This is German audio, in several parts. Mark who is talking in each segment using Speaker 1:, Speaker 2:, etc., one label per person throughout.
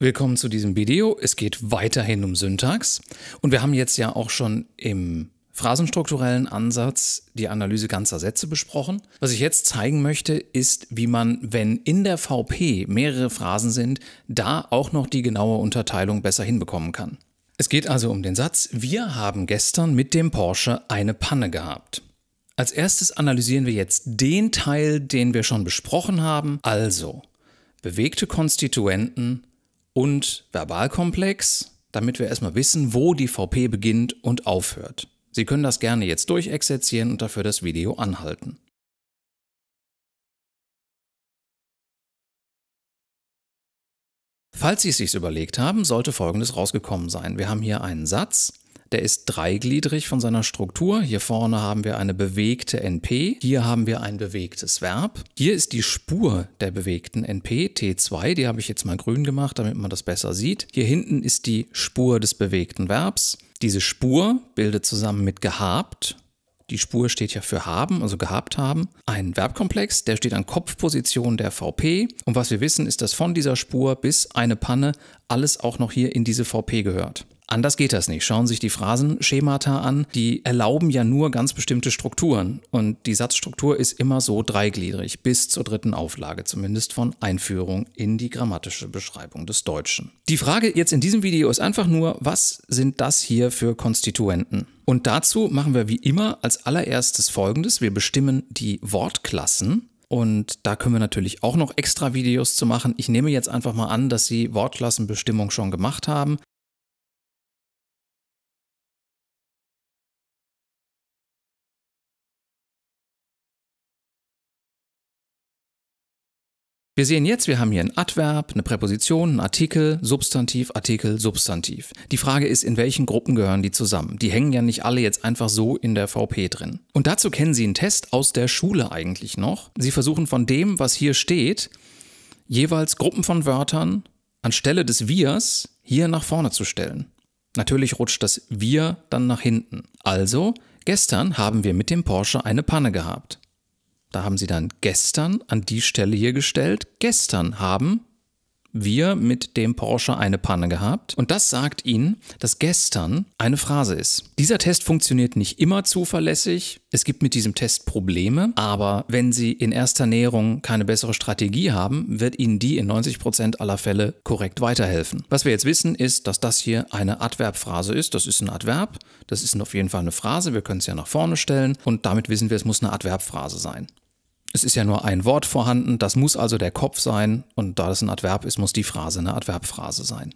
Speaker 1: Willkommen zu diesem Video. Es geht weiterhin um Syntax und wir haben jetzt ja auch schon im phrasenstrukturellen Ansatz die Analyse ganzer Sätze besprochen. Was ich jetzt zeigen möchte, ist, wie man, wenn in der VP mehrere Phrasen sind, da auch noch die genaue Unterteilung besser hinbekommen kann. Es geht also um den Satz, wir haben gestern mit dem Porsche eine Panne gehabt. Als erstes analysieren wir jetzt den Teil, den wir schon besprochen haben, also bewegte Konstituenten und Verbalkomplex, damit wir erstmal wissen, wo die VP beginnt und aufhört. Sie können das gerne jetzt durchexerzieren und dafür das Video anhalten. Falls Sie es sich überlegt haben, sollte Folgendes rausgekommen sein. Wir haben hier einen Satz, der ist dreigliedrig von seiner Struktur. Hier vorne haben wir eine bewegte NP, hier haben wir ein bewegtes Verb. Hier ist die Spur der bewegten NP, T2, die habe ich jetzt mal grün gemacht, damit man das besser sieht. Hier hinten ist die Spur des bewegten Verbs. Diese Spur bildet zusammen mit gehabt die Spur steht ja für haben, also gehabt haben. Ein Verbkomplex, der steht an Kopfposition der VP. Und was wir wissen, ist, dass von dieser Spur bis eine Panne alles auch noch hier in diese VP gehört. Anders geht das nicht. Schauen Sie sich die Phrasenschemata an. Die erlauben ja nur ganz bestimmte Strukturen. Und die Satzstruktur ist immer so dreigliedrig, bis zur dritten Auflage, zumindest von Einführung in die grammatische Beschreibung des Deutschen. Die Frage jetzt in diesem Video ist einfach nur, was sind das hier für Konstituenten? Und dazu machen wir wie immer als allererstes folgendes. Wir bestimmen die Wortklassen. Und da können wir natürlich auch noch extra Videos zu machen. Ich nehme jetzt einfach mal an, dass Sie Wortklassenbestimmung schon gemacht haben. Wir sehen jetzt, wir haben hier ein Adverb, eine Präposition, ein Artikel, Substantiv, Artikel, Substantiv. Die Frage ist, in welchen Gruppen gehören die zusammen? Die hängen ja nicht alle jetzt einfach so in der VP drin. Und dazu kennen Sie einen Test aus der Schule eigentlich noch. Sie versuchen von dem, was hier steht, jeweils Gruppen von Wörtern anstelle des Wirs hier nach vorne zu stellen. Natürlich rutscht das Wir dann nach hinten. Also, gestern haben wir mit dem Porsche eine Panne gehabt. Da haben sie dann gestern an die Stelle hier gestellt. Gestern haben wir mit dem Porsche eine Panne gehabt. Und das sagt Ihnen, dass gestern eine Phrase ist. Dieser Test funktioniert nicht immer zuverlässig. Es gibt mit diesem Test Probleme. Aber wenn Sie in erster Näherung keine bessere Strategie haben, wird Ihnen die in 90 Prozent aller Fälle korrekt weiterhelfen. Was wir jetzt wissen, ist, dass das hier eine Adverbphrase ist. Das ist ein Adverb. Das ist auf jeden Fall eine Phrase. Wir können es ja nach vorne stellen. Und damit wissen wir, es muss eine Adverbphrase sein. Es ist ja nur ein Wort vorhanden, das muss also der Kopf sein und da das ein Adverb ist, muss die Phrase eine Adverbphrase sein.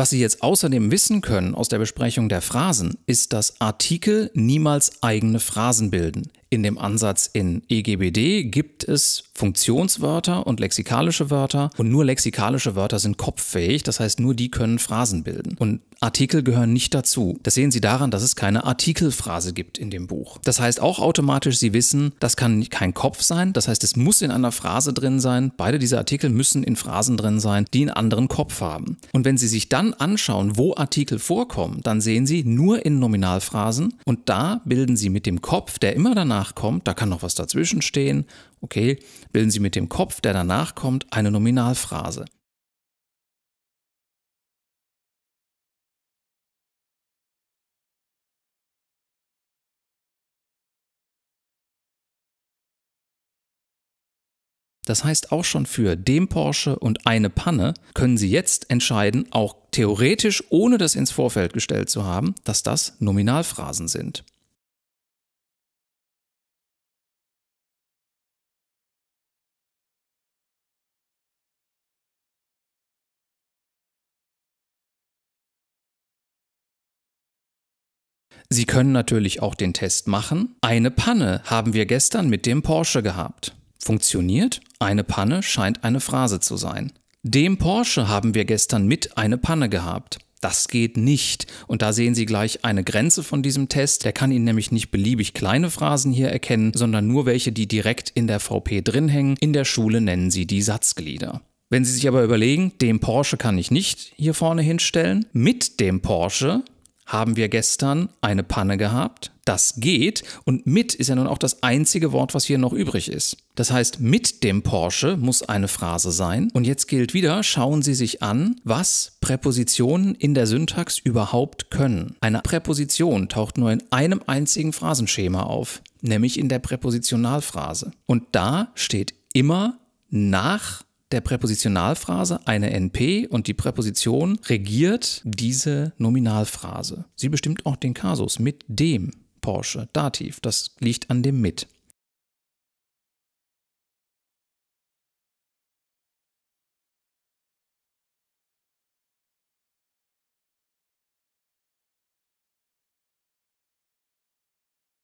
Speaker 1: Was Sie jetzt außerdem wissen können aus der Besprechung der Phrasen, ist, dass Artikel niemals eigene Phrasen bilden. In dem Ansatz in EGBD gibt es Funktionswörter und lexikalische Wörter und nur lexikalische Wörter sind kopffähig, das heißt nur die können Phrasen bilden. Und Artikel gehören nicht dazu. Das sehen Sie daran, dass es keine Artikelphrase gibt in dem Buch. Das heißt auch automatisch, Sie wissen, das kann kein Kopf sein, das heißt es muss in einer Phrase drin sein. Beide diese Artikel müssen in Phrasen drin sein, die einen anderen Kopf haben. Und wenn Sie sich dann anschauen, wo Artikel vorkommen, dann sehen Sie nur in Nominalphrasen und da bilden Sie mit dem Kopf, der immer danach danach kommt, da kann noch was dazwischen stehen, okay, bilden Sie mit dem Kopf, der danach kommt, eine Nominalphrase. Das heißt, auch schon für dem Porsche und eine Panne können Sie jetzt entscheiden, auch theoretisch, ohne das ins Vorfeld gestellt zu haben, dass das Nominalphrasen sind. Sie können natürlich auch den Test machen. Eine Panne haben wir gestern mit dem Porsche gehabt. Funktioniert? Eine Panne scheint eine Phrase zu sein. Dem Porsche haben wir gestern mit eine Panne gehabt. Das geht nicht. Und da sehen Sie gleich eine Grenze von diesem Test. Der kann Ihnen nämlich nicht beliebig kleine Phrasen hier erkennen, sondern nur welche, die direkt in der VP drin hängen. In der Schule nennen Sie die Satzglieder. Wenn Sie sich aber überlegen, dem Porsche kann ich nicht hier vorne hinstellen, mit dem Porsche haben wir gestern eine Panne gehabt. Das geht. Und mit ist ja nun auch das einzige Wort, was hier noch übrig ist. Das heißt, mit dem Porsche muss eine Phrase sein. Und jetzt gilt wieder, schauen Sie sich an, was Präpositionen in der Syntax überhaupt können. Eine Präposition taucht nur in einem einzigen Phrasenschema auf, nämlich in der Präpositionalphrase. Und da steht immer nach der Präpositionalphrase eine NP und die Präposition regiert diese Nominalphrase. Sie bestimmt auch den Kasus mit dem Porsche, Dativ. Das liegt an dem mit.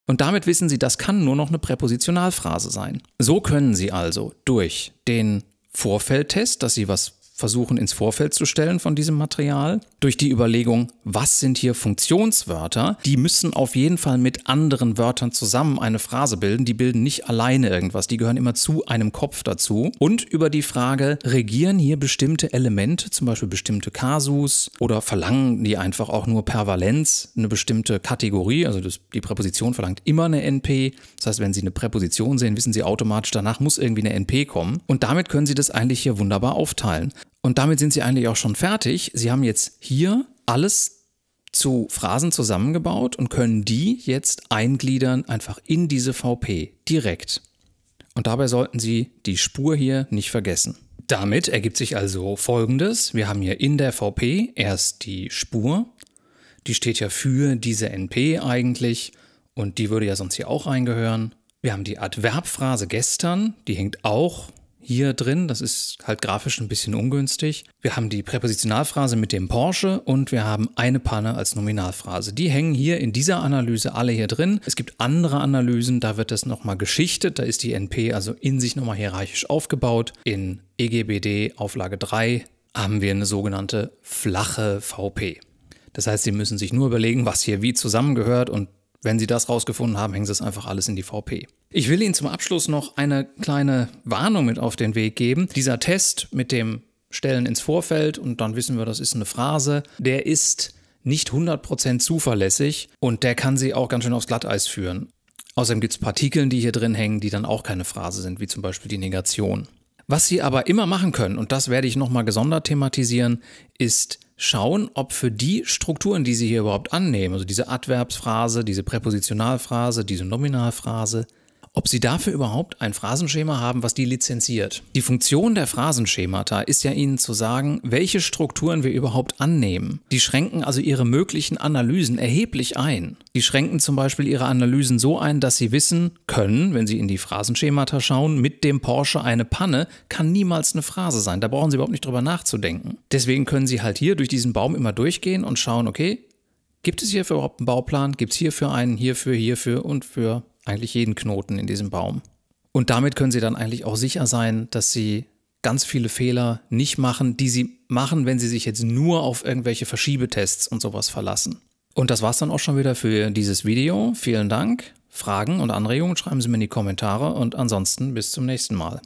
Speaker 1: Und damit wissen Sie, das kann nur noch eine Präpositionalphrase sein. So können Sie also durch den Vorfeldtest, dass sie was versuchen ins Vorfeld zu stellen von diesem Material. Durch die Überlegung, was sind hier Funktionswörter, die müssen auf jeden Fall mit anderen Wörtern zusammen eine Phrase bilden. Die bilden nicht alleine irgendwas, die gehören immer zu einem Kopf dazu. Und über die Frage, regieren hier bestimmte Elemente, zum Beispiel bestimmte Kasus, oder verlangen die einfach auch nur per Valenz eine bestimmte Kategorie, also das, die Präposition verlangt immer eine NP. Das heißt, wenn Sie eine Präposition sehen, wissen Sie automatisch, danach muss irgendwie eine NP kommen. Und damit können Sie das eigentlich hier wunderbar aufteilen. Und damit sind sie eigentlich auch schon fertig. Sie haben jetzt hier alles zu Phrasen zusammengebaut und können die jetzt eingliedern einfach in diese VP direkt. Und dabei sollten Sie die Spur hier nicht vergessen. Damit ergibt sich also folgendes. Wir haben hier in der VP erst die Spur. Die steht ja für diese NP eigentlich und die würde ja sonst hier auch reingehören. Wir haben die Adverbphrase gestern, die hängt auch hier drin. Das ist halt grafisch ein bisschen ungünstig. Wir haben die Präpositionalphrase mit dem Porsche und wir haben eine Panne als Nominalphrase. Die hängen hier in dieser Analyse alle hier drin. Es gibt andere Analysen, da wird das nochmal geschichtet. Da ist die NP also in sich nochmal hierarchisch aufgebaut. In EGBD Auflage 3 haben wir eine sogenannte flache VP. Das heißt, Sie müssen sich nur überlegen, was hier wie zusammengehört und wenn Sie das rausgefunden haben, hängen Sie es einfach alles in die VP. Ich will Ihnen zum Abschluss noch eine kleine Warnung mit auf den Weg geben. Dieser Test mit dem Stellen ins Vorfeld und dann wissen wir, das ist eine Phrase, der ist nicht 100% zuverlässig und der kann Sie auch ganz schön aufs Glatteis führen. Außerdem gibt es Partikeln, die hier drin hängen, die dann auch keine Phrase sind, wie zum Beispiel die Negation. Was Sie aber immer machen können, und das werde ich nochmal gesondert thematisieren, ist schauen, ob für die Strukturen, die Sie hier überhaupt annehmen, also diese Adverbsphrase, diese Präpositionalphrase, diese Nominalphrase, ob Sie dafür überhaupt ein Phrasenschema haben, was die lizenziert. Die Funktion der Phrasenschemata ist ja Ihnen zu sagen, welche Strukturen wir überhaupt annehmen. Die schränken also Ihre möglichen Analysen erheblich ein. Die schränken zum Beispiel Ihre Analysen so ein, dass Sie wissen können, wenn Sie in die Phrasenschemata schauen, mit dem Porsche eine Panne kann niemals eine Phrase sein. Da brauchen Sie überhaupt nicht drüber nachzudenken. Deswegen können Sie halt hier durch diesen Baum immer durchgehen und schauen, okay, Gibt es hierfür überhaupt einen Bauplan? Gibt es hierfür einen, hierfür, hierfür und für eigentlich jeden Knoten in diesem Baum. Und damit können Sie dann eigentlich auch sicher sein, dass Sie ganz viele Fehler nicht machen, die Sie machen, wenn Sie sich jetzt nur auf irgendwelche Verschiebetests und sowas verlassen. Und das war's dann auch schon wieder für dieses Video. Vielen Dank. Fragen und Anregungen schreiben Sie mir in die Kommentare und ansonsten bis zum nächsten Mal.